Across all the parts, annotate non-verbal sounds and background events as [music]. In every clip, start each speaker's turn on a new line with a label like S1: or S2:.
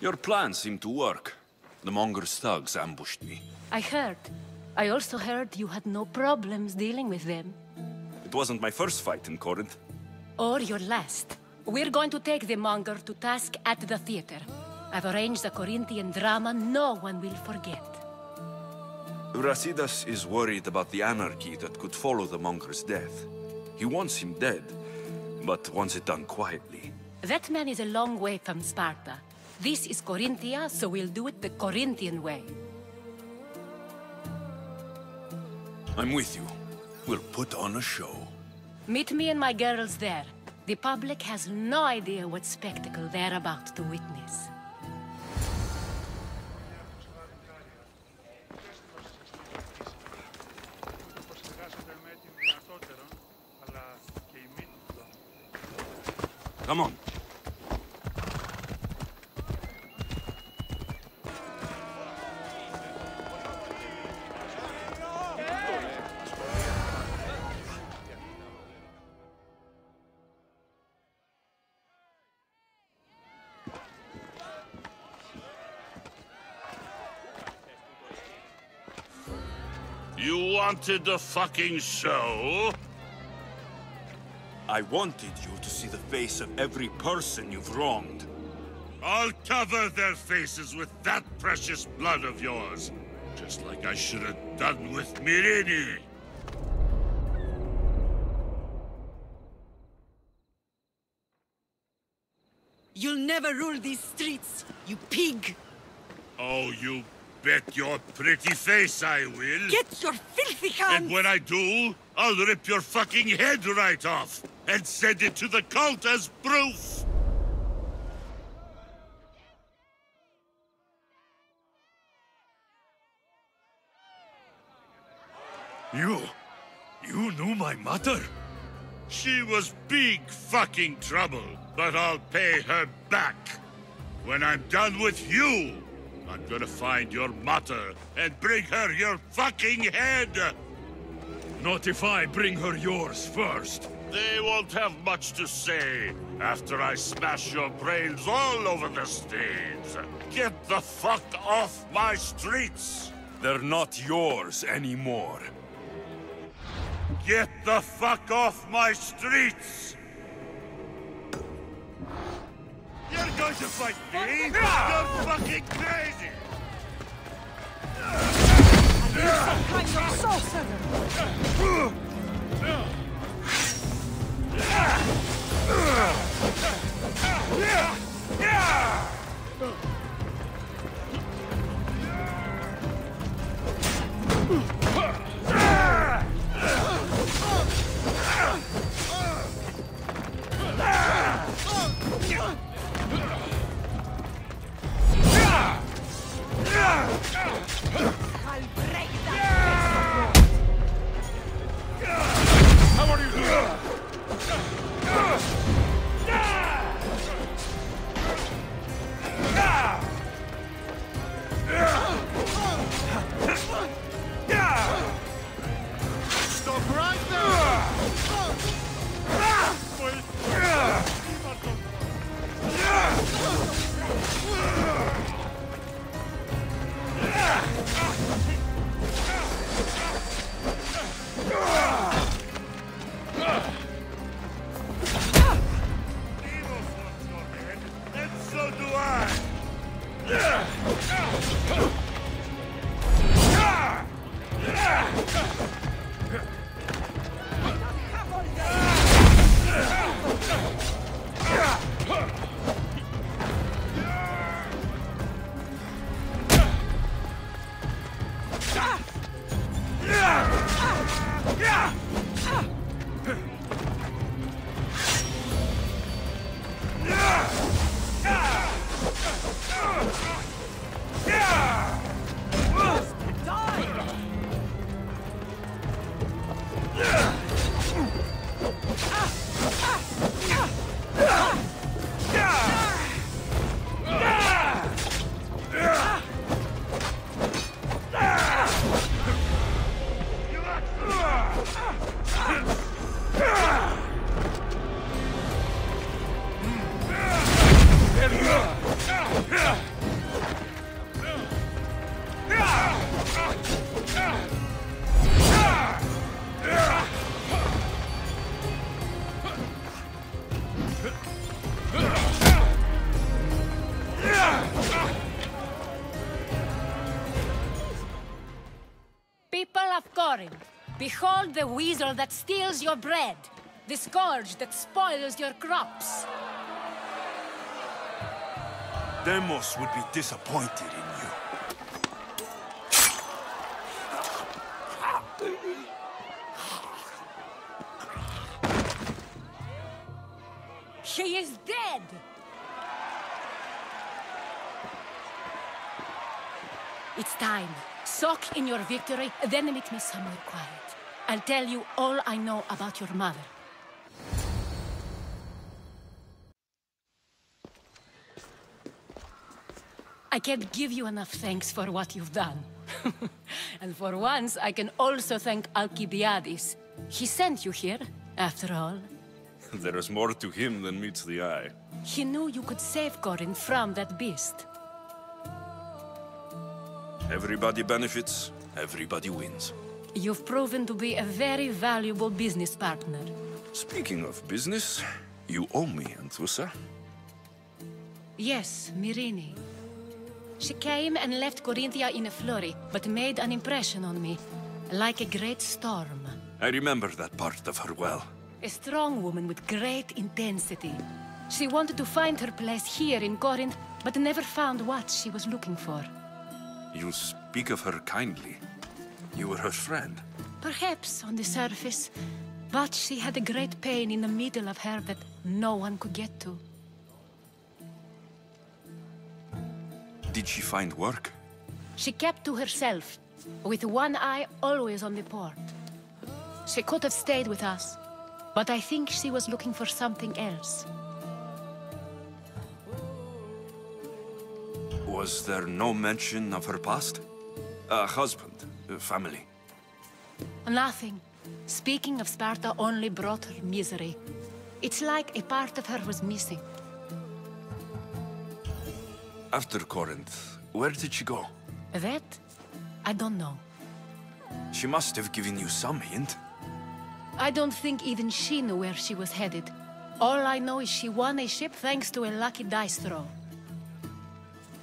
S1: Your plan seemed to work. The Monger's thugs ambushed me.
S2: I heard. I also heard you had no problems dealing with them.
S1: It wasn't my first fight in Corinth.
S2: Or your last. We're going to take the Monger to task at the theater. I've arranged a Corinthian drama no one will forget.
S1: Brasidas is worried about the anarchy that could follow the Monger's death. He wants him dead, but wants it done quietly.
S2: That man is a long way from Sparta. This is Corinthia, so we'll do it the Corinthian way.
S1: I'm with you. We'll put on a show.
S2: Meet me and my girls there. The public has no idea what spectacle they're about to witness.
S1: Come on.
S3: You wanted the fucking show?
S1: I wanted you to see the face of every person you've wronged.
S3: I'll cover their faces with that precious blood of yours. Just like I should have done with Myrrine.
S4: You'll never rule these streets, you pig!
S3: Oh, you bet your pretty face I will.
S4: Get your filthy hands!
S3: And when I do, I'll rip your fucking head right off and send it to the cult as proof.
S5: You... you knew my mother?
S3: She was big fucking trouble, but I'll pay her back. When I'm done with you, I'm gonna find your mother and bring her your fucking head!
S5: Not if I bring her yours first.
S3: They won't have much to say after I smash your brains all over the stage. Get the fuck off my streets!
S1: They're not yours anymore.
S3: Get the fuck off my streets! You're going to fight me? You're fucking crazy!
S4: Kind of sorcerer! I'll break
S2: behold the weasel that steals your bread, the scourge that spoils your crops.
S1: Deimos would be disappointed in you.
S2: She is dead! It's time. Soak in your victory, then meet me somewhere quiet. I'll tell you all I know about your mother. I can't give you enough thanks for what you've done. [laughs] and for once, I can also thank Alcibiades. He sent you here, after all. [laughs]
S1: There is more to him than meets the eye.
S2: He knew you could save Corinth from that beast.
S1: Everybody benefits, everybody wins.
S2: You've proven to be a very valuable business partner.
S1: Speaking of business, you owe me, Anthusa.
S2: Yes, Myrrine. She came and left Corinthia in a flurry, but made an impression on me, like a great storm.
S1: I remember that part of her well.
S2: A strong woman with great intensity. She wanted to find her place here in Corinth, but never found what she was looking for.
S1: You speak of her kindly. You were her friend.
S2: Perhaps on the surface, but she had a great pain in the middle of her that no one could get to.
S1: Did she find work?
S2: She kept to herself, with one eye always on the port. She could have stayed with us, but I think she was looking for something else.
S1: Was there no mention of her past? A husband, Uh, family.
S2: Nothing. Speaking of Sparta only brought her misery. It's like a part of her was missing.
S1: After Corinth, where did she go?
S2: That? I don't know.
S1: She must have given you some hint.
S2: I don't think even she knew where she was headed. All I know is she won a ship thanks to a lucky dice throw.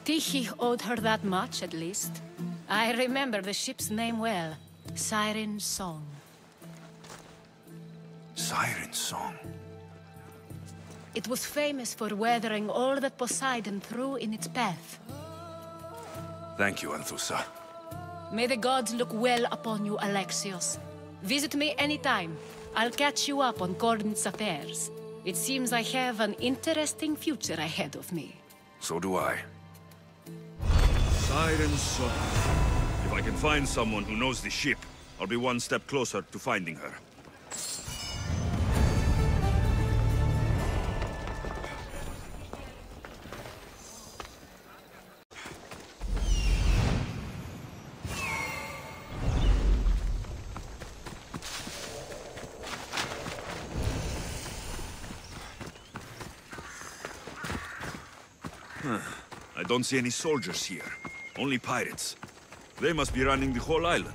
S2: Tyche owed her that much, at least. I remember the ship's name well. Siren Song.
S1: Siren Song.
S2: It was famous for weathering all that Poseidon threw in its path.
S1: Thank you, Anthusa.
S2: May the gods look well upon you, Alexios. Visit me anytime. I'll catch you up on Corinth's affairs. It seems I have an interesting future ahead of me.
S1: So do I.
S5: Siren Song. If I can find someone who knows the ship, I'll be one step closer to finding her. I don't see any soldiers here. Only pirates. They must be running the whole island.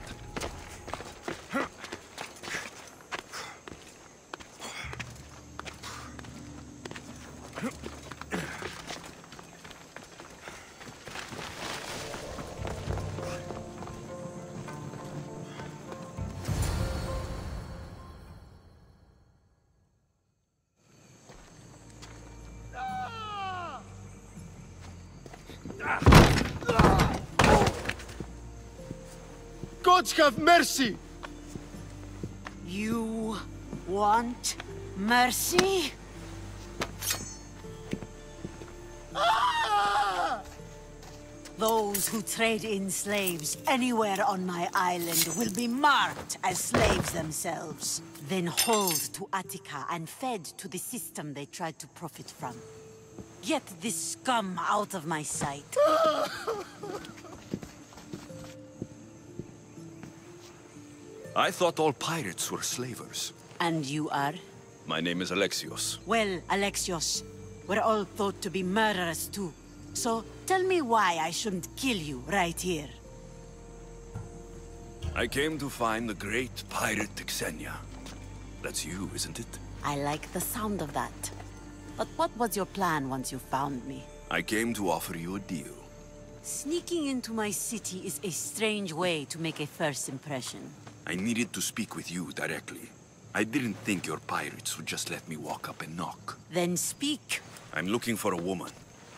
S6: Gods have mercy!
S4: You want mercy?
S6: Ah!
S4: Those who trade in slaves anywhere on my island will be marked as slaves themselves, then hauled to Attica and fed to the system they tried to profit from. Get this scum out of my sight. [laughs]
S1: I thought all pirates were slavers.
S4: And you are?
S1: My name is Alexios.
S4: Well, Alexios, we're all thought to be murderers too. So tell me why I shouldn't kill you right here.
S1: I came to find the great pirate Xenia. That's you, isn't it?
S4: I like the sound of that. But what was your plan once you found me?
S1: I came to offer you a deal.
S4: Sneaking into my city is a strange way to make a first impression.
S1: I needed to speak with you directly. I didn't think your pirates would just let me walk up and knock.
S4: Then speak.
S1: I'm looking for a woman.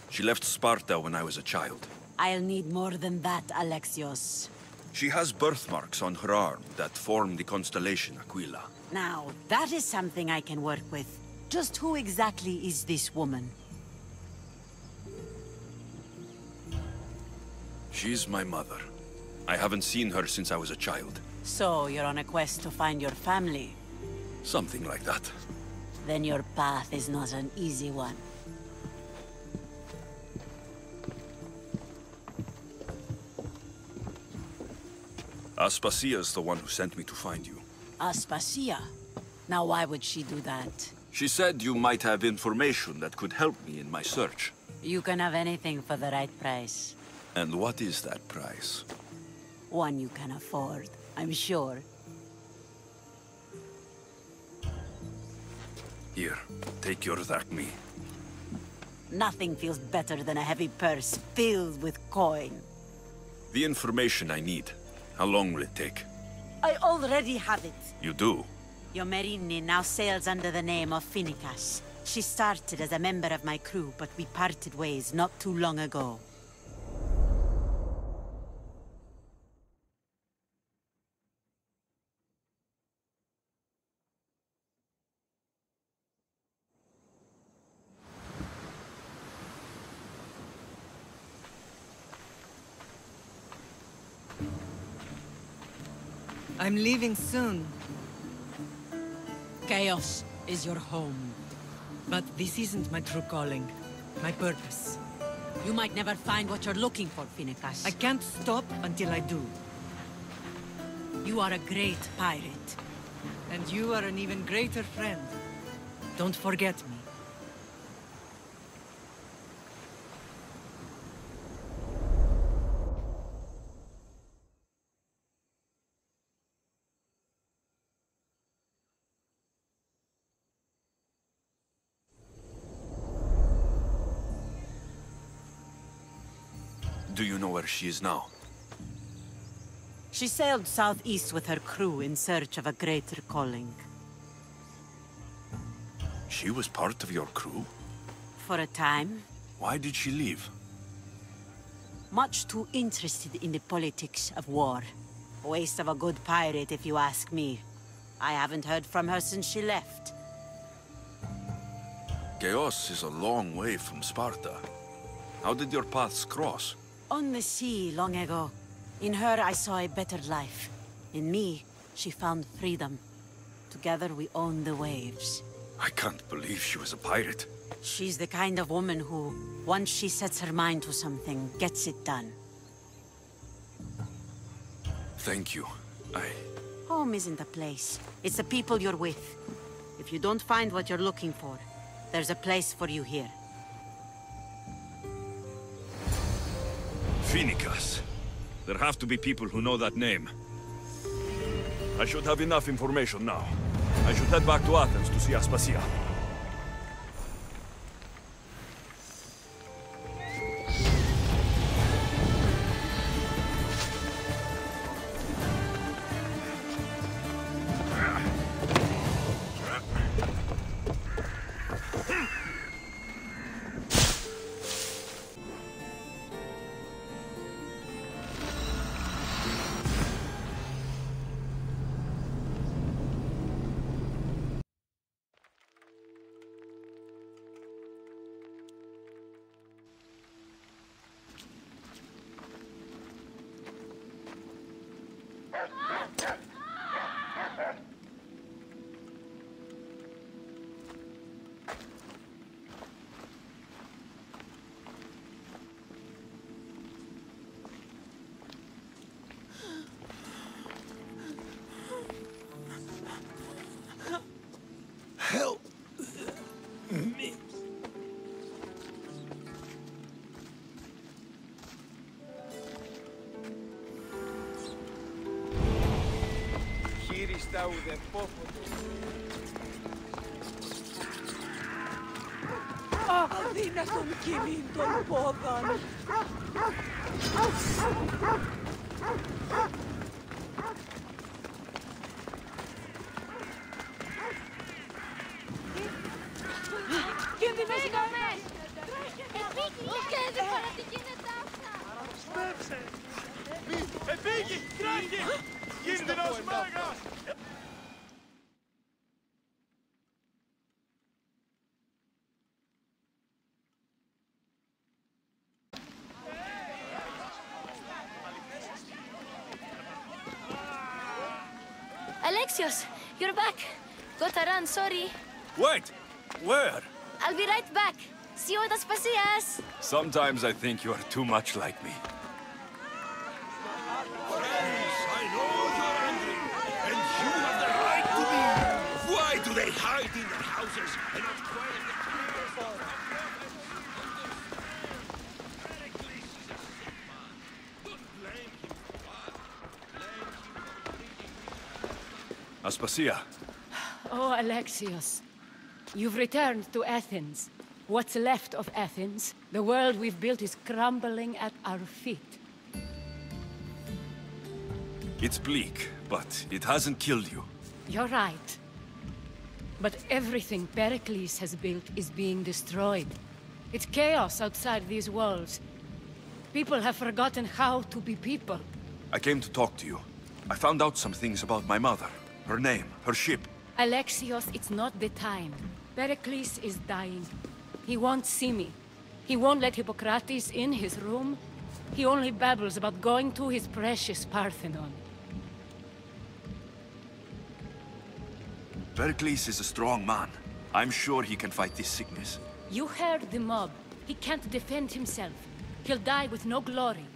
S1: She left Sparta when I was a child.
S4: I'll need more than that, Alexios.
S1: She has birthmarks on her arm that form the constellation Aquila.
S4: Now, that is something I can work with. Just who exactly is this woman?
S1: She's my mother. I haven't seen her since I was a child.
S4: So, you're on a quest to find your family.
S1: Something like that.
S4: Then your path is not an easy one.
S1: Aspasia is the one who sent me to find you.
S4: Aspasia? Now why would she do that?
S1: She said you might have information that could help me in my search.
S4: You can have anything for the right price.
S1: And what is that price?
S4: One you can afford, I'm sure.
S1: Here, take your drachmae.
S4: Nothing feels better than a heavy purse filled with coin.
S1: The information I need. How long will it take?
S4: I already have it.
S1: You do?
S4: Yomerini now sails under the name of Phoinikas. She started as a member of my crew, but we parted ways not too long ago.
S6: I'm leaving soon,
S4: Chios is your home.
S6: but this isn't my true calling. My purpose.
S4: You might never find what you're looking for, Phoinikas.
S6: I can't stop until I do.
S4: You are a great pirate.
S6: And you are an even greater friend. Don't forget me.
S1: Do you know where she is now?
S4: She sailed southeast with her crew in search of a greater calling.
S1: She was part of your crew?
S4: For a time,
S1: Why did she leave?
S4: much too interested in the politics of war. Waste of a good pirate, if you ask me. I haven't heard from her since she left.
S1: Chios is a long way from Sparta. How did your paths cross?
S4: On the sea, long ago. In her, I saw a better life. In me, she found freedom. Together, we own the waves.
S1: I can't believe she was a pirate.
S4: She's the kind of woman who, once she sets her mind to something, gets it done.
S1: Thank you. I...
S4: Home isn't a place. It's the people you're with. If you don't find what you're looking for, there's a place for you here.
S5: Phoinikas. There have to be people who know that name. I should have enough information now. I should head back to Athens to see Aspasia.
S1: Help me.
S7: estão de é popote. Aldina ah,
S8: son kimin ton pogan. de!
S7: Alexios, you're back. Got to run. sorry.
S5: Wait, where?
S7: I'll be right back. See you at Aspasias.
S5: Sometimes I think you are too much like me.
S3: Do they hide in their houses and not quiet the
S5: Aspasia,
S2: Oh, Alexios. You've returned to Athens. What's left of Athens? The world we've built is crumbling at our feet.
S5: it's bleak, but it hasn't killed you.
S2: You're right. But everything Pericles has built is being destroyed. It's chaos outside these walls. People have forgotten how to be people.
S1: I came to talk to you. I found out some things about my mother. Her name, her ship.
S2: Alexios, it's not the time. Pericles is dying. He won't see me. He won't let Hippocrates in his room. He only babbles about going to his precious Parthenon.
S1: Pericles is a strong man. I'm sure he can fight this sickness.
S2: You heard the mob. He can't defend himself. He'll die with no glory.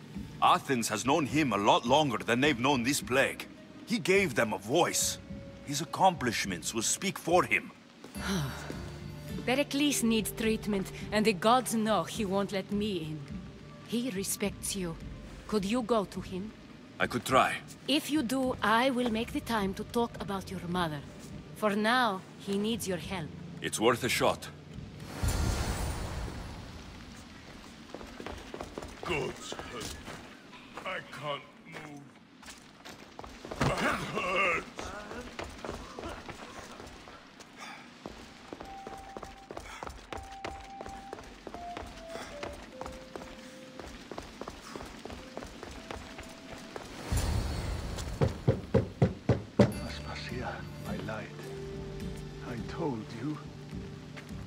S1: Athens has known him a lot longer than they've known this plague. He gave them a voice. His accomplishments will speak for him. [sighs]
S2: Pericles needs treatment, and the gods know he won't let me in. He respects you. Could you go to him?
S1: I could try.
S2: If you do, I will make the time to talk about your mother. For now, he needs your help.
S1: It's worth a shot.
S3: Gods, I can't move. My hurts.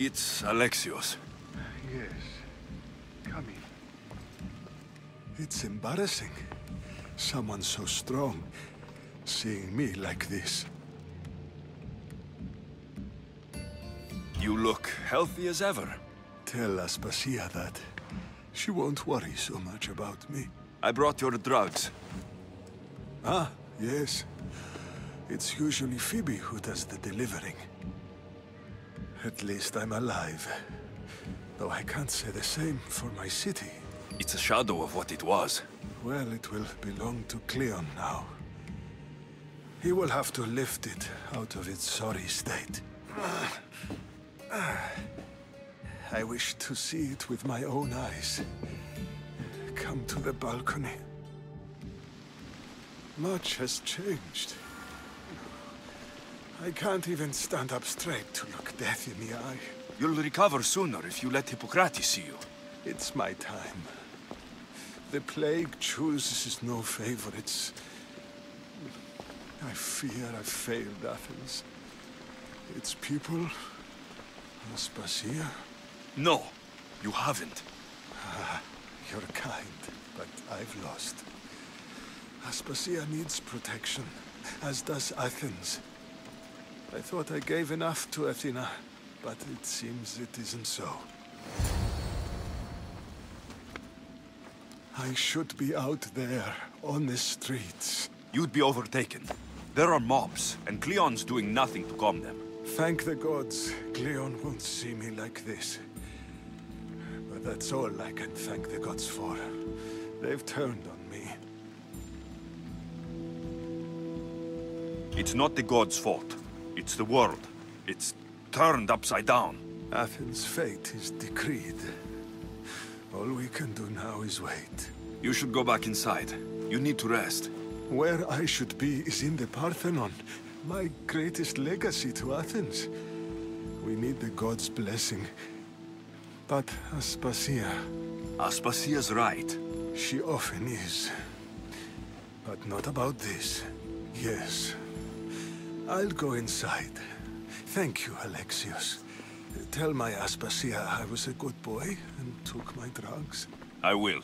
S1: It's Alexios.
S8: Yes. Come in.
S9: It's embarrassing. Someone so strong seeing me like this.
S1: You look healthy as ever.
S9: Tell Aspasia that. She won't worry so much about me.
S1: I brought your drugs.
S9: Ah, yes. It's usually Phoibe who does the delivering. At least I'm alive. Though I can't say the same for my city.
S1: It's a shadow of what it was.
S9: Well, it will belong to Cleon now. He will have to lift it out of its sorry state. I wish to see it with my own eyes. Come to the balcony. Much has changed. I can't even stand up straight to look death in the eye.
S1: You'll recover sooner if you let Hippocrates see you.
S9: It's my time. The plague chooses no favorites. I fear I've failed Athens. Its people, Aspasia.
S1: No, you haven't.
S9: Ah, you're kind, but I've lost. Aspasia needs protection, as does Athens. I thought I gave enough to Athena, but it seems it isn't so. I should be out there, on the streets.
S1: You'd be overtaken. There are mobs, and Cleon's doing nothing to calm them.
S9: Thank the gods, Cleon won't see me like this. But that's all I can thank the gods for. They've turned on me.
S1: It's not the gods' fault. It's the world. It's turned upside down.
S9: Athens' fate is decreed. All we can do now is wait.
S1: You should go back inside. You need to rest.
S9: Where I should be is in the Parthenon, my greatest legacy to Athens. We need the gods' blessing. But Aspasia...
S1: Aspasia's right.
S9: She often is. But not about this. Yes. I'll go inside. Thank you, Alexios. Tell my Aspasia I was a good boy and took my drugs.
S1: I will.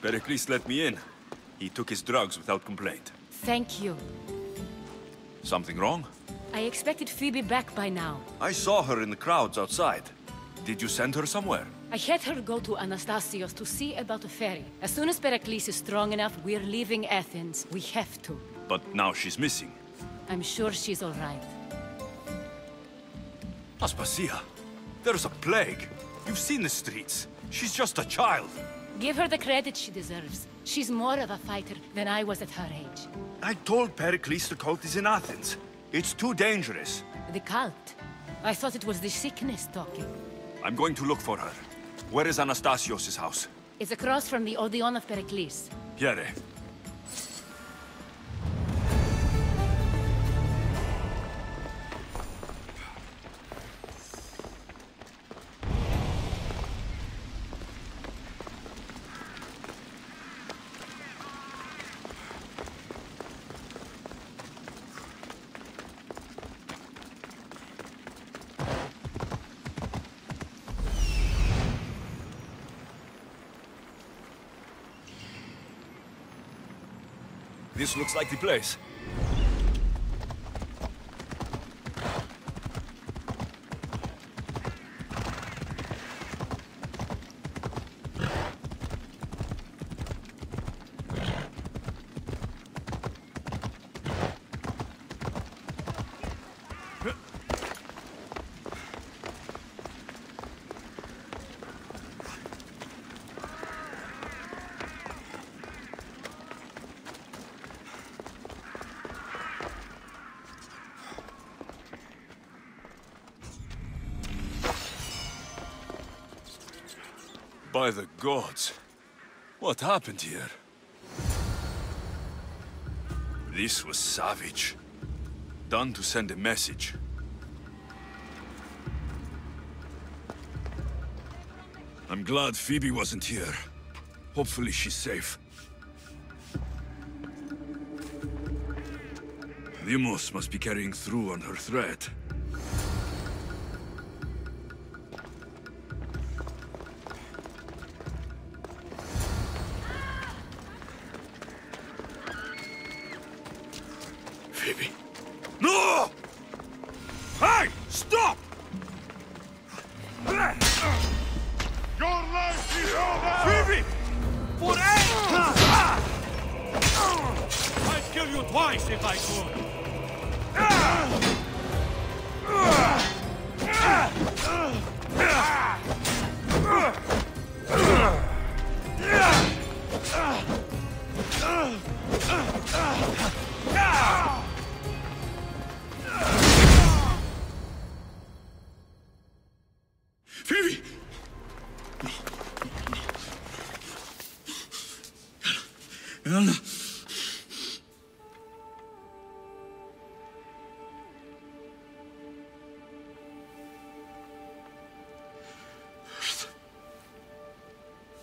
S1: Pericles let me in. He took his drugs without complaint.
S2: Thank you.
S1: Something wrong?
S2: I expected Phoibe back by now.
S1: I saw her in the crowds outside. Did you send her somewhere?
S2: I had her go to Anastasios to see about a ferry. As soon as Pericles is strong enough, we're leaving Athens. We have to.
S1: But now she's missing.
S2: I'm sure she's all right.
S1: Aspasia, there's a plague. You've seen the streets. She's just a child.
S2: Give her the credit she deserves. She's more of a fighter than I was at her age.
S1: I told Pericles the cult is in Athens. It's too dangerous.
S2: The cult? I thought it was the sickness talking.
S1: I'm going to look for her. Where is Anastasios' house?
S2: It's across from the Odeon of Pericles.
S1: Pierre. This looks like the place. By the gods. What happened here? This was savage. Done to send a message.
S5: I'm glad Phoibe wasn't here. Hopefully she's safe. Deimos must be carrying through on her threat.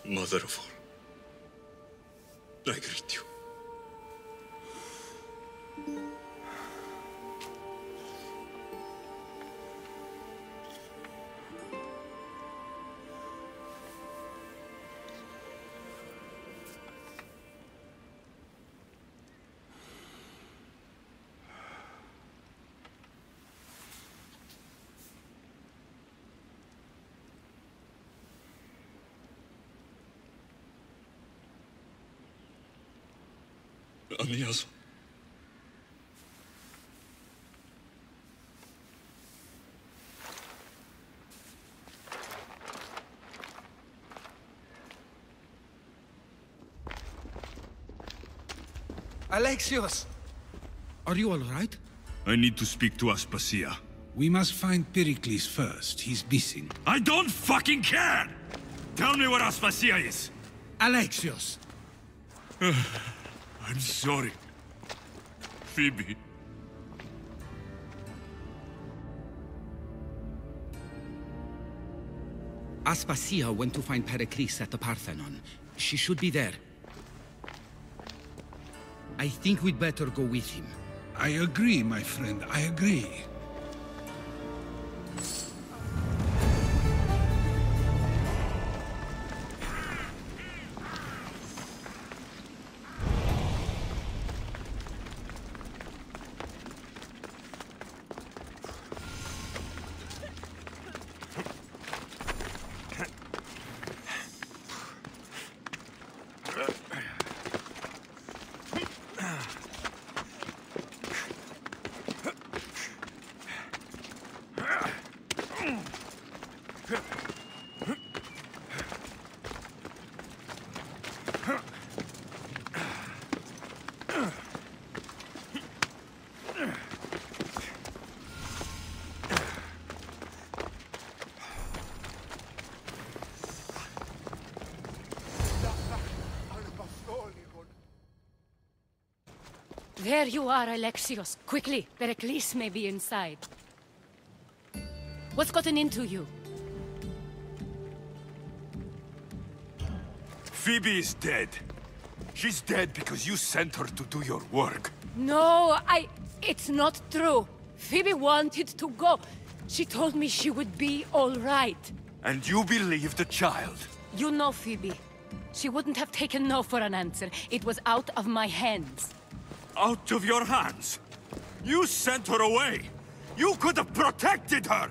S5: Mother of all, I greet
S10: Alexios!
S11: Are you all right?
S12: I need to speak to Aspasia.
S11: We must find Pericles first. He's missing.
S12: I don't fucking care! Tell me where Aspasia is!
S11: Alexios! [sighs] [sighs] [sighs]
S12: I'm sorry. Phoibe.
S11: Aspasia went to find Pericles at the Parthenon. She should be there. I think we'd better go with him.
S13: I agree, my friend. I agree.
S2: There you are, Alexios. Quickly, Pericles may be inside. What's gotten into you?
S1: Phoibe is dead. She's dead because you sent her to do your work.
S2: No, I... It's not true. Phoibe wanted to go. She told me she would be all right.
S1: And you believe the child?
S2: You know Phoibe. She wouldn't have taken no for an answer. It was out of my hands.
S1: Out of your hands? You sent her away! You could have protected her!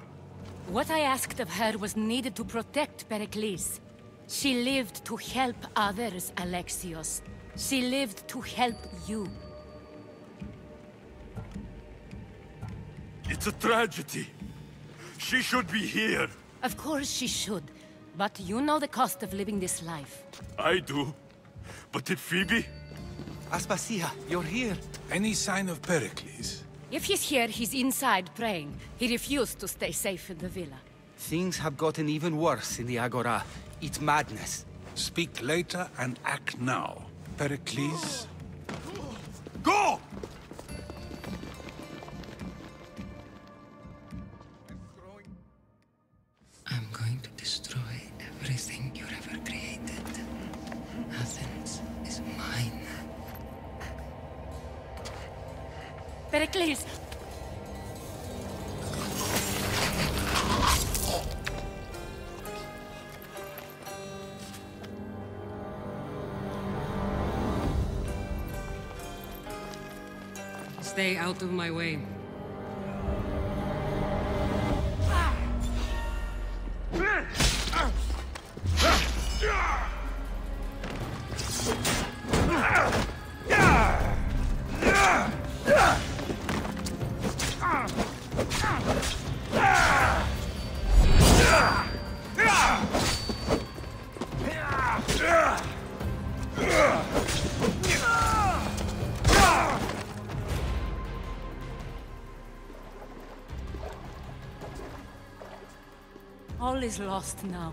S2: What I asked of her was needed to protect Pericles. She lived to help others, Alexios. She lived to help you.
S1: It's a tragedy. She should be here.
S2: Of course she should. But you know the cost of living this life.
S1: I do. But did Phoibe?
S10: Aspasia, you're here.
S13: Any sign of Pericles?
S2: If he's here, he's inside praying. He refused to stay safe in the villa.
S10: Things have gotten even worse in the Agora. It's madness.
S13: Speak later and act now. Pericles?
S2: All is lost now.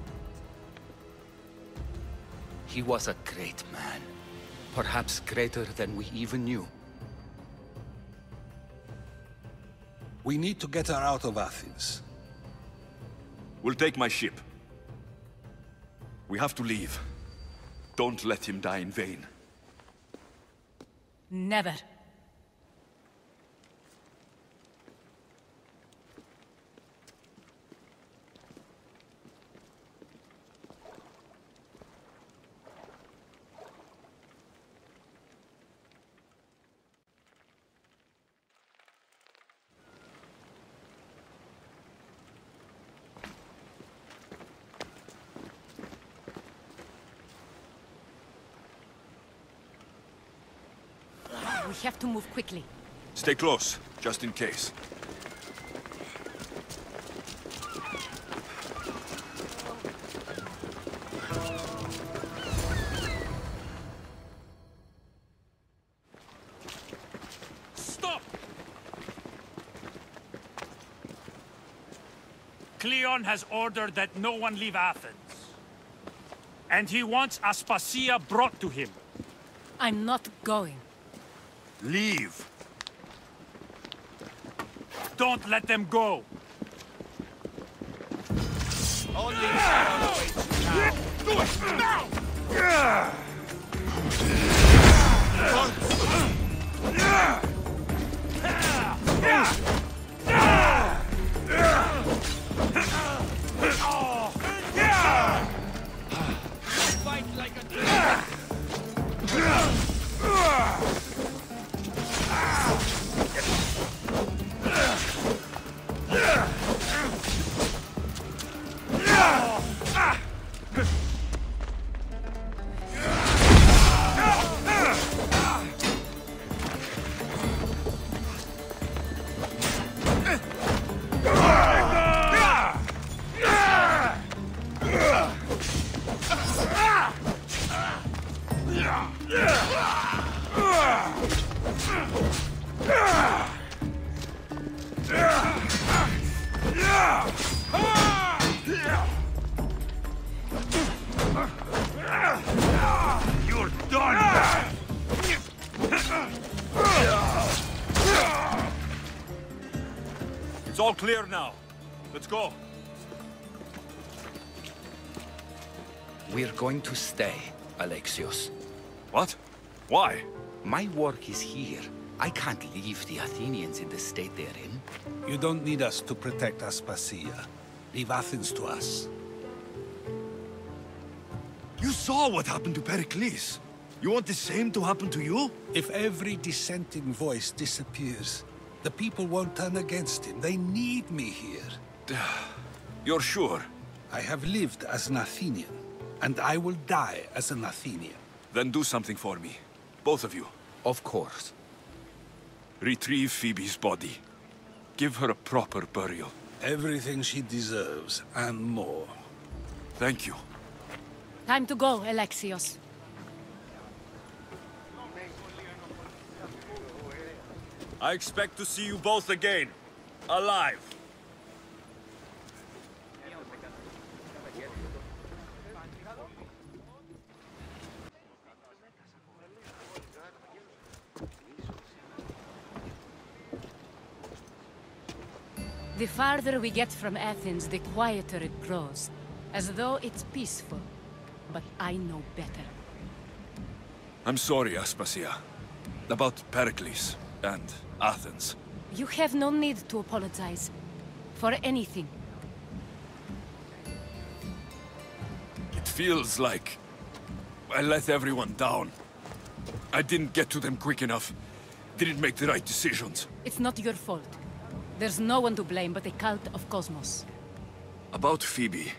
S10: He was a great man. Perhaps greater than we even knew.
S13: We need to get her out of Athens.
S1: We'll take my ship. We have to leave. Don't let him die in vain.
S2: Never. We have to move quickly.
S1: Stay close, just in case. Stop!
S14: Cleon has ordered that no one leave Athens. And he wants Aspasia brought to him.
S2: I'm not going.
S14: Leave. Don't let them go.
S15: Only Shadow awaits you now.
S14: Do it now!
S15: Fight
S14: clear now. Let's go.
S10: We're going to stay, Alexios.
S1: What? Why?
S10: My work is here. I can't leave the Athenians in the state they're in.
S13: You don't need us to protect Aspasia. Leave Athens to us.
S1: You saw what happened to Pericles. You want the same to happen to you?
S13: If every dissenting voice disappears, the people won't turn against him. They need me here. [sighs]
S1: You're sure?
S13: I have lived as an Athenian, and I will die as an Athenian.
S1: Then do something for me. Both of you.
S10: Of course.
S1: Retrieve Phoibe's body. Give her a proper burial.
S13: Everything she deserves, and more.
S1: Thank you.
S2: Time to go, Alexios.
S1: I expect to see you both again. Alive.
S2: The farther we get from Athens, the quieter it grows. As though it's peaceful. But I know better.
S1: I'm sorry, Aspasia. About Pericles and Athens.
S2: You have no need to apologize. For anything.
S1: It feels like I let everyone down. I didn't get to them quick enough. Didn't make the right decisions.
S2: It's not your fault. There's no one to blame but the cult of Kosmos.
S1: About Phoibe.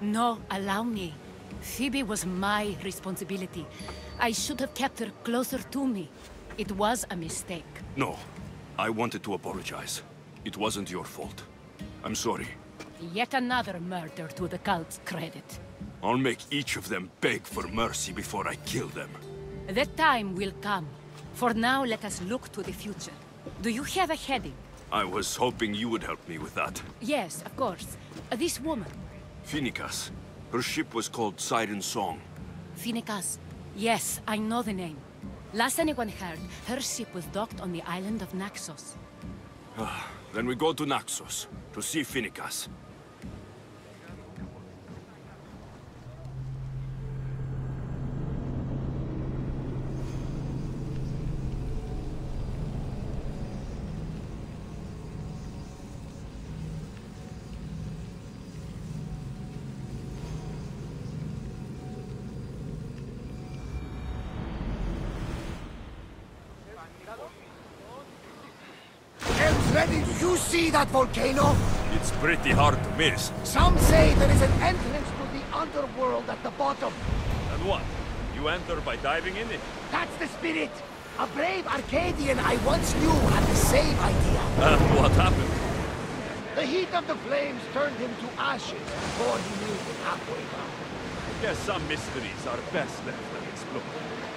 S2: No, allow me. Phoibe was my responsibility. I should have kept her closer to me. It was a mistake.
S1: No. I wanted to apologize. It wasn't your fault. I'm sorry.
S2: Yet another murder to the cult's credit.
S1: I'll make each of them beg for mercy before I kill them.
S2: That time will come. For now, let us look to the future. Do you have a heading?
S1: I was hoping you would help me with that.
S2: Yes, of course. Uh, this woman,
S1: Phoinikas. Her ship was called Siren Song.
S2: Phoinikas. Yes, I know the name. Last anyone heard, her ship was docked on the island of Naxos.
S1: Ah, then we go to Naxos, to see
S16: Phoinikas. That volcano?
S1: It's pretty hard to miss.
S16: Some say there is an entrance to the underworld at the bottom.
S1: And what? You enter by diving in it?
S16: That's the spirit. A brave Arcadian I once knew had the same idea.
S1: And what happened?
S16: The heat of the flames turned him to ashes before he made it halfway down.
S1: I guess some mysteries are best left unexplored.